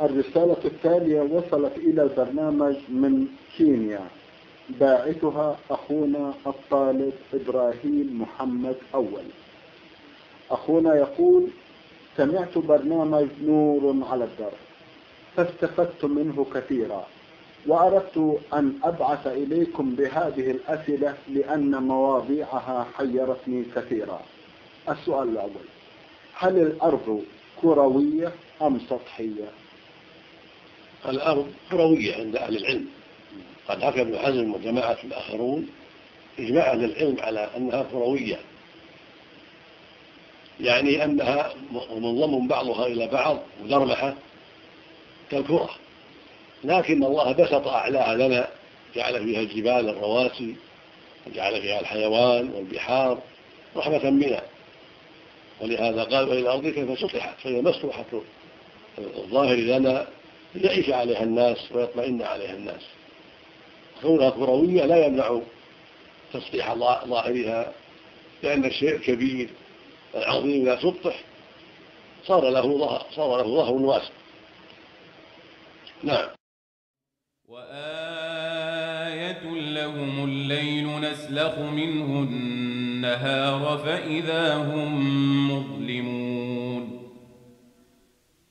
الرسالة التالية وصلت إلى البرنامج من كينيا. باعثها أخونا الطالب إبراهيم محمد أول. أخونا يقول سمعت برنامج نور على الدرب. فاستفدت منه كثيرا وأردت أن أبعث إليكم بهذه الأسئلة لأن مواضيعها حيرتني كثيرا. السؤال الأول هل الأرض كروية أم سطحية؟ الأرض كروية عند أهل العلم. قد حكى ابن حزم وجماعة الآخرون إجماع أهل العلم على أنها كروية يعني أنها منضم بعضها إلى بعض مدرمحة كالكرة. لكن الله بسط أعلاها لنا جعل فيها الجبال الرواسي وجعل فيها الحيوان والبحار رحمة بنا ولهذا قال وإلى الأرض كيف سطحت؟ فهي مسطوحة. الظاهر لنا ليعيش عليها الناس ويطمئن عليها الناس. كونها كروية لا يمنع تسطيح ظاهرها لأن الشيء الكبير العظيم إذا سطح صار له ظهر صار له ظهر واسع. نعم. وآية لهم الليل نسلخ منه النهار فإذا هم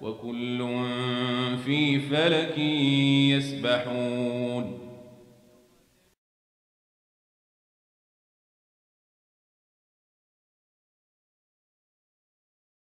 وكل في فلك يسبحون.